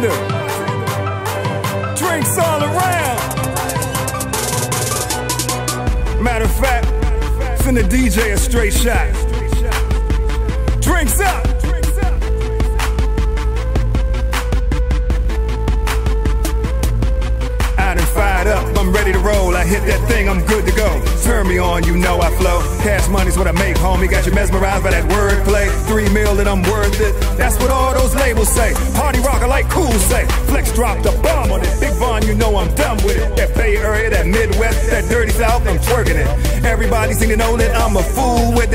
bartender. Drinks all around. Matter of fact, finna DJ a straight shot. Drinks up. I fired up, I'm ready to roll. I hit that thing, I'm good to go. Turn me on, you know I flow. Cash money's what I make, homie. Got you mesmerized by that wordplay. Three mil that I'm worth it. That's what all those labels say. Like cool say. Flex dropped a bomb on it. Big Von, you know I'm done with it. That Bay Area, that Midwest, that dirty South, I'm twerking it. Everybody seem to know that I'm a fool with